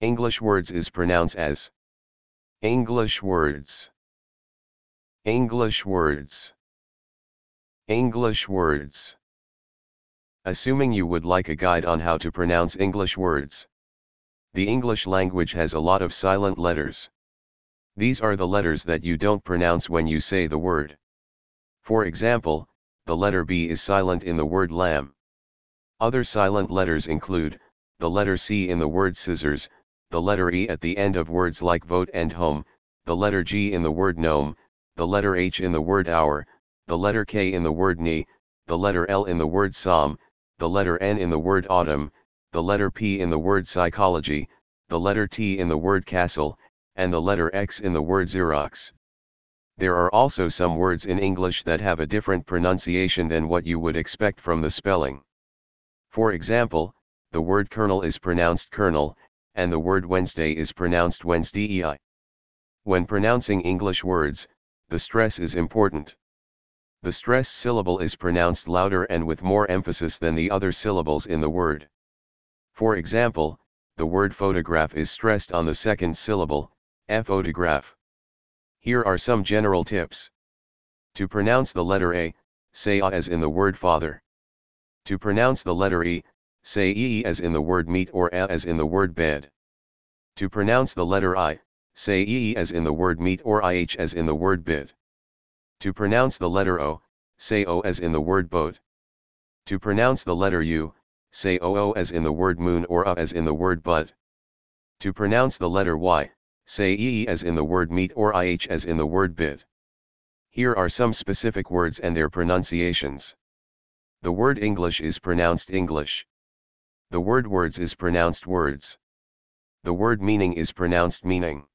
English words is pronounced as English words. English words. English words. Assuming you would like a guide on how to pronounce English words. The English language has a lot of silent letters. These are the letters that you don't pronounce when you say the word. For example, the letter B is silent in the word lamb. Other silent letters include, the letter C in the word scissors, the letter E at the end of words like vote and home, the letter G in the word gnome, the letter H in the word hour, the letter K in the word knee, the letter L in the word psalm, the letter N in the word autumn, the letter P in the word psychology, the letter T in the word castle, and the letter X in the word Xerox. There are also some words in English that have a different pronunciation than what you would expect from the spelling. For example, the word colonel is pronounced kernel, and the word Wednesday is pronounced Wednesday. When pronouncing English words, the stress is important. The stress syllable is pronounced louder and with more emphasis than the other syllables in the word. For example, the word photograph is stressed on the second syllable, photograph. Here are some general tips. To pronounce the letter A, say A as in the word father. To pronounce the letter E, Say ee as in the word meet or a as in the word bed. To pronounce the letter I, say ee as in the word meet or ih as in the word bid. To pronounce the letter O, say o as in the word boat. To pronounce the letter U, say oo as in the word moon or a as in the word bud. To pronounce the letter Y, say ee as in the word meet or ih as in the word bid. Here are some specific words and their pronunciations. The word English is pronounced English. The word words is pronounced words. The word meaning is pronounced meaning.